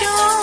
you.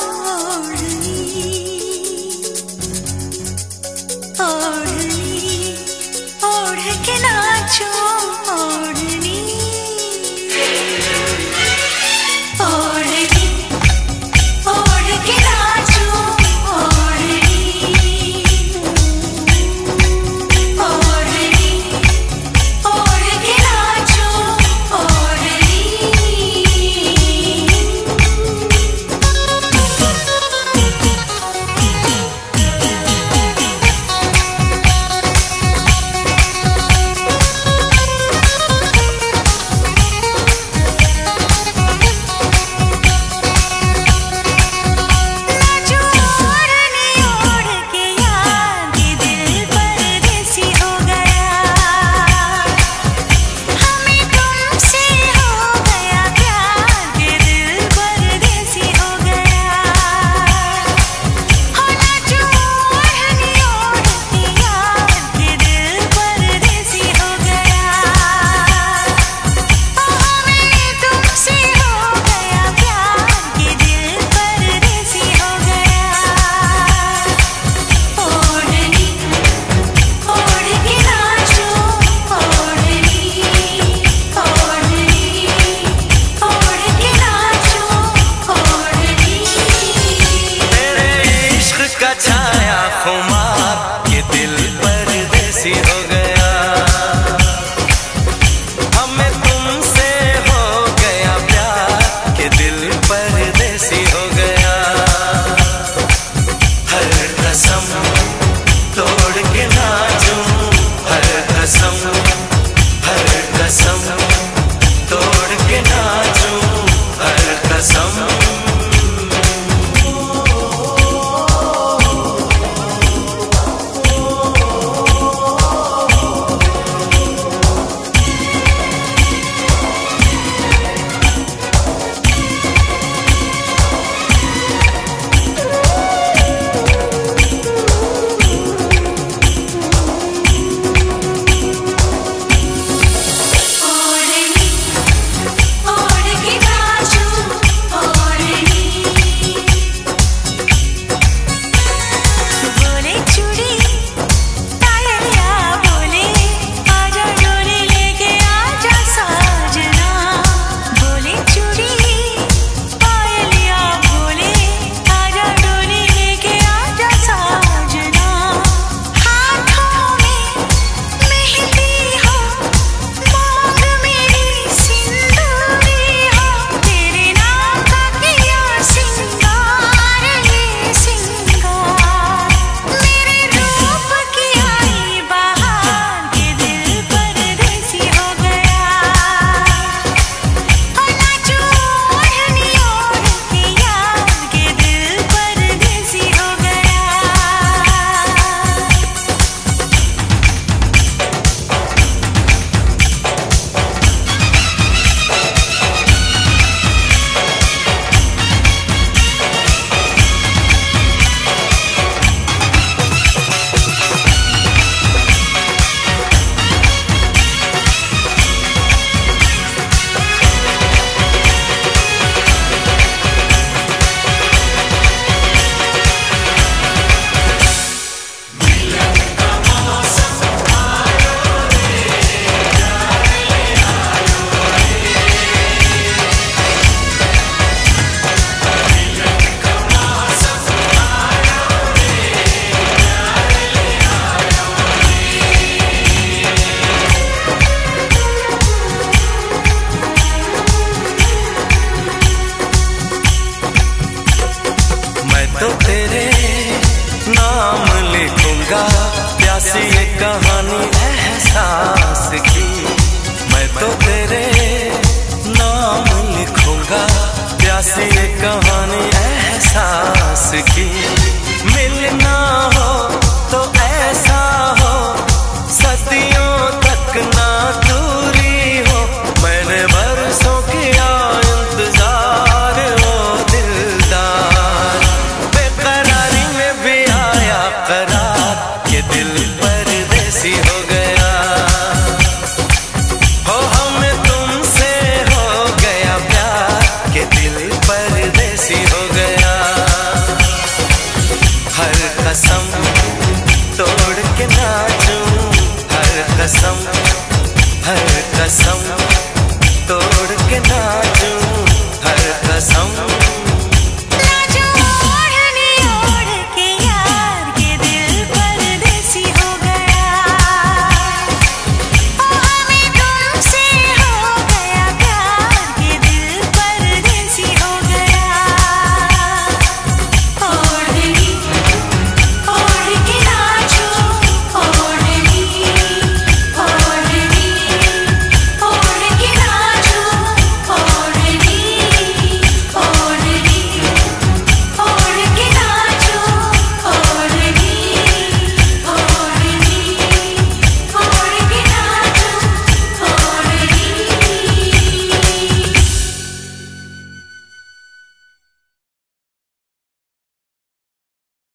का प्यासी कहानी एहसास की। मैं तो तेरे नाम लिखूँगा। प्यासी कहानी एहसास की। मिलना हो तो ऐसा हो नाचूं हर कसम हर कसम तोड़ के नाचूं हर कसम।